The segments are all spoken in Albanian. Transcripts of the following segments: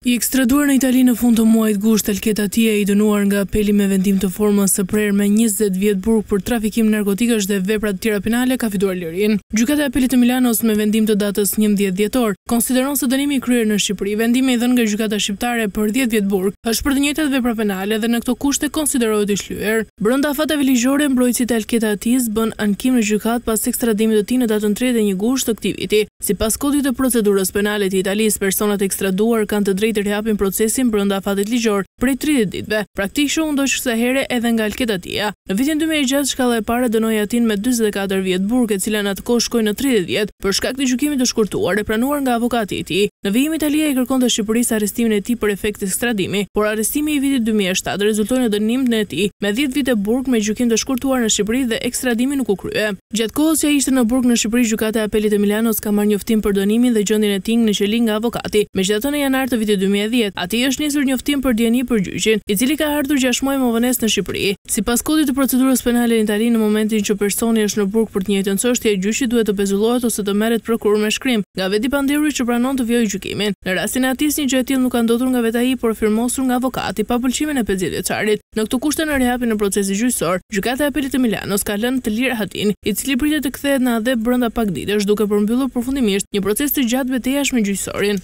I ekstraduar në Itali në fund të muajit gusht, Alket Hatija i dënuar nga Apeli me vendim të formës së prerë me njëzet vjet burg për trafikim narkotikash dhe vepra të tjera penale ka fituar lirinë. Gjykata e Apelit të Milanos me vendim të datës njëmbëdhjetë dhjetor, konsideron se dënimi i kryer në Shqipëri, vendimi i dhënë nga gjykata shqiptare për dhjetë vjet burg, është për të njëjtat vepra penale dhe në këto kushte konsiderohet i shlyer. Brenda afateve ligjore, mbrojtësit e Alket Hatisë bënë ankim në gjykatë pas ekstradimit të tij në datën tridhjetë e një gusht të këtij viti. Sipas Kodit të Procedurës Penale të Italisë, personat e ekstraduar kanë të drejtë të rihapin procesin brenda afatit ligjor prej tridhjetë ditëve. Praktikë që u ndoq kësaj here edhe nga Alket Hatija. Në vitin dy mijë e gjashtë shkalla e parë e dënoi Hatinë me dyzet e katër vjet burg, e cila në atë kohë shkoi në tridhjetë vjet, për shkak të gjykimit të shkurtuar e pranuar nga avokati i tij. Në vijim Italia i kërkonte Shqipërisë arrestimin e tij për efekt ekstradimi, por arrestimi i vitit dy mijë e shtatë rezultoi në dënimin e tij me dhjetë vite burg me gjykim të shkurtuar në Shqipëri dhe ekstradimi nuk u krye. Gjatë kohës që ai ishte në burg në Shqipëri Gjykata e Apelit të Milanos ka marrë njoftim për dënimin dhe gjendjen e tij në qeli nga avokati. Megjithatë në janar të vitit dy mijë e dhjetë, atij është nisur njoftim për dijeni për gjyqin, i cili ka ardhur gjashtë muaj me vonesë në Shqipëri. Sipas Kodit të Procedurës Penale në Itali në momentin që personi është në burg për të njëjtën çështje, gjyqi duhet të pezullohet ose të merret prokurë me shkrim nga vetë i pandehuri që pranon të vijojë gjykimin. Në rastin e Hatisë një gjë e tillë nuk ka ndodhur nga vetë ai, por firmosur nga avokati, pa pëlqimin e pesëdhjetë vjeçarit. Në këto kushte në rihapjen e procesit gjyqësor, Gjykata e Apelit të Milanos ka lënë të lirë Hatinë, i cili pritet të kthehet në atdhe brenda pak ditësh duke përmbyllur përfundimisht një proces të gjatë betejash me gjyqësorin.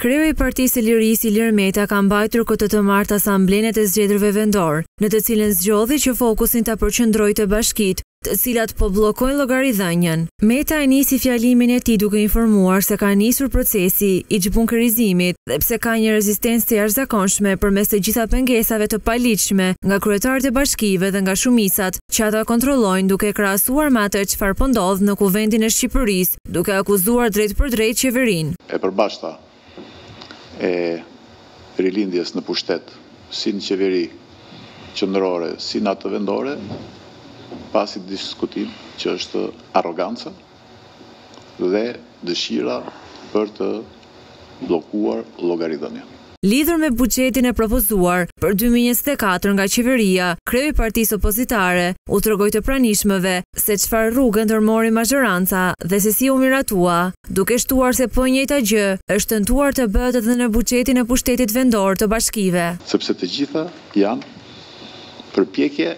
Kreu i Partisë së Lirisë, Ilir Meta ka mbajtur këtë të martë asamblenë e të zgjedhurve vendorë, në të cilën zgjodhi që fokusin ta përqendrojë te bashkitë, të cilat po bllokojnë llogaridhënien. Meta e nisi fjalimin e tij duke informuar se ka nisur procesi i çbunkerizimit dhe pse ka një rezistencë të jashtëzakonshme përmes të gjitha pengesave të paligjshme nga kryetarët e bashkive dhe nga shumicat që ata kontrollojnë duke e krahasuar me atë çfarë po ndodh në Kuvendin e Shqipërisë duke akuzuar drejtpërdrejt qeverinë. E përbashkëta e Rilindjes në pushtet, si në qeveri qendrore, si në atë vendore, pa diskutim që është arroganca dhe dëshira për të bllokuar llogaridhënien. Lidhur me buxhetin e propozuar për dy mijë e njëzet e katër nga qeveria, kreu i partisë opozitare u tregoi të pranishmëve se çfarë rruge ndërmori mazhoranca dhe se si u miratua, duke shtuar se po e njëjta gjë është tentuar të bëhet edhe në buxhetin e pushtetit vendor të bashkive. Sepse të gjitha janë përpjekje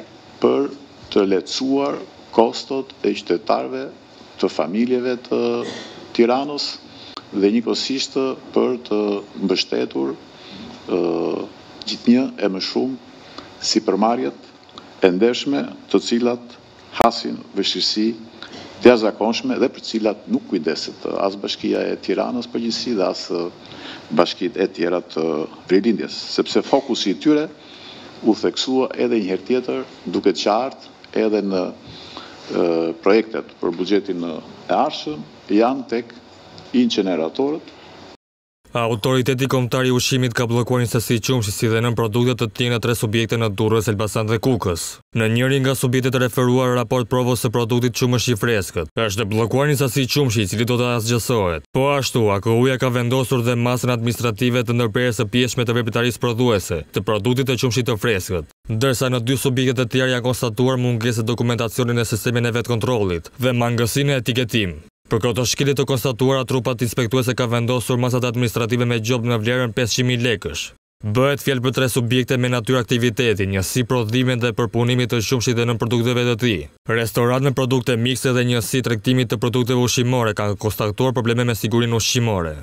për të lehtësuar kostot e qytetarëve, të familjeve të Tiranës dhe njëkohësisht për të mbështetur gjithnjë e më shumë sipërmarrjet e ndershme të cilat hasin vështirësi të jashtëzakonshme dhe për të cilat nuk kujdeset as Bashkia e Tiranës përgjithësi dhe as bashkitë e tjera të Rilindjes, sepse fokusi i tyre u theksua edhe një herë tjetër duket qartë edhe në projektet për buxhetin e ardhshëm janë tek inceneratorët, Autoriteti Kombëtar i Ushqimit ka bllokuar një sasi qumështi si dhe nënprodukte të tjera në tre subjekte në Durrës, Elbasan dhe Kukës. Në njërin nga subjektet, referuar raport provës së produktit qumësht i freskët, është bllokuar një sasi qumështi i cili do të asgjësohet. Po ashtu, AKU-ja ka vendosur dhe masën administrative të ndërprerjes së pjesshme të veprimtarisë prodhuese të produktit të qumështit të freskët, ndërsa në dy subjektet e tjera janë konstatuar mungesë në dokumentacionin e sistemit të vetëkontrollit dhe mangësi në etiketim. Për këto shkelje të konstatuara trupat inspektuese kanë vendosur masat administrative me gjobë në vlerën pesëqind mijë lekësh. Bëhet fjalë për tre subjekte me natyrë aktiviteti, njësi prodhimi dhe përpunimi të qumështit dhe nënprodukteve të tij, restoran me produkte mikste dhe njësi tregtimi të produkteve ushqimore kanë konstatuar probleme me sigurinë ushqimore.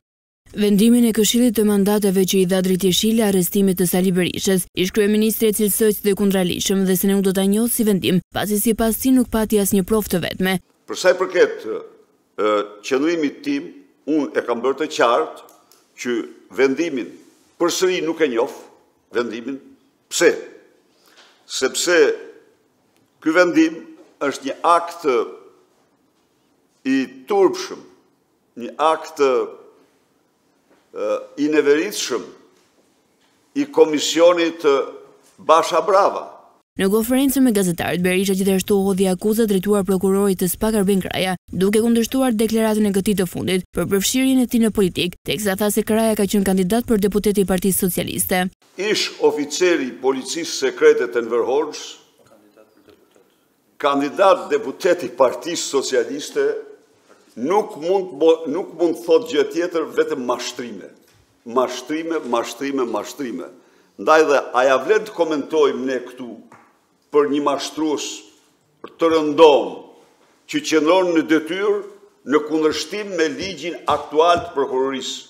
Vendimin e Këshillit të Mandateve që i dha dritë jeshile arrestimit të Sali Berishës, ish-kryeministri e cilësoi si të kundraligjshëm dhe se nuk do ta njohë si vendim, pasi sipas tij nuk pati asnjë provë të vetme. Për sa i përket qëndrimit tim, unë e kam bërë të qartë që vendimin përsëri nuk e njoh vendimin. Pse? Sepse ky vendim është një akt i turpshëm. Një akt i neveritshëm i komisionit Basha Rama. Në konferencën me gazetarët, Berisha gjithashtu hodhi akuza drejtuar prokurorit të SPAK Arben Kraja, duke kundërshtuar deklaratën e këtij të fundit për përfshirjen e tij në politikë, teksa tha se Kraja ka qenë kandidat për deputet i Partisë Socialiste. Ish-oficeri i Policisë Sekrete të Enver Hoxhës, Kandidat deputet i Partisë Socialiste nuk mund nuk mund të thotë gjë tjetër vetëm mashtrime. Mashtrime, mashtrime, mashtrime. Ndaj dhe a ia vlen të komentojmë ne këtu për një mashtrues të rëndomtë që qëndron në detyrë në kundërshtim me ligjin aktual të prokurorisë.